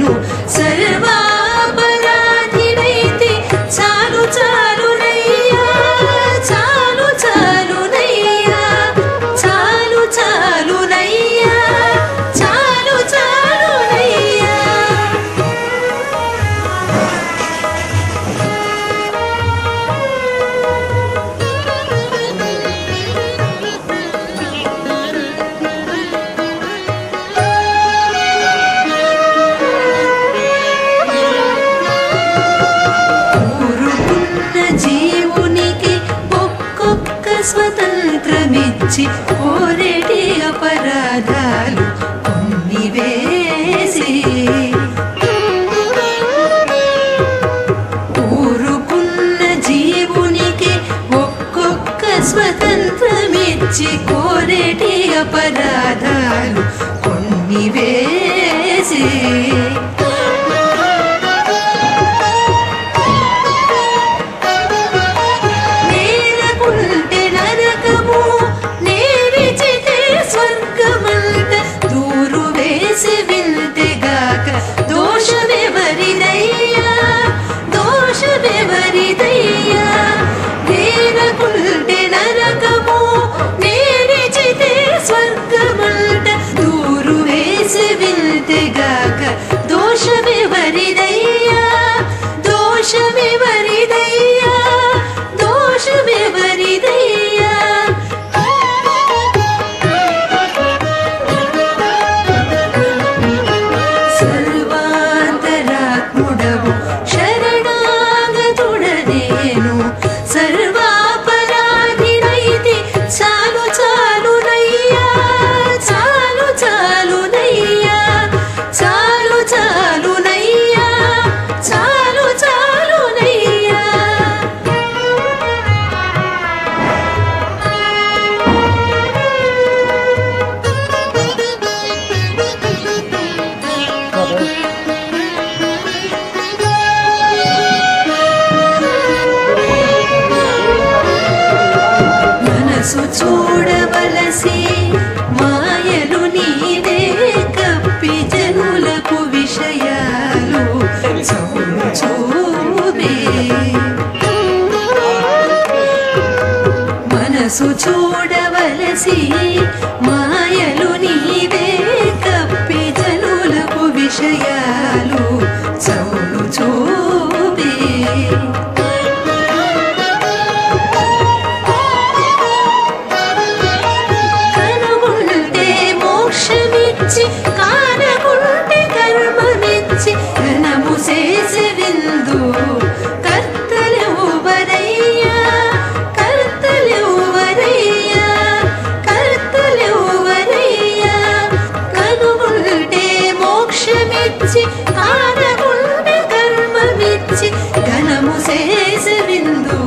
nur selber స్వతంత్రమిచ్చి పోరేటి అపరాధాలు కొన్ని వేసి ఊరుకున్న జీవునికి ఒక్కొక్క స్వతంత్రమిచ్చి కోరేటి అపరాధాలు కొన్ని వేసి te gars. మనసు చూడవలసి మాయలు నీదే కప్పి జనులకు విషయాలు చౌరు మనసు చూడవలసి మాయలు నీదే కప్పి జనులకు విషయాలు చౌరు ദേശബിന്ദു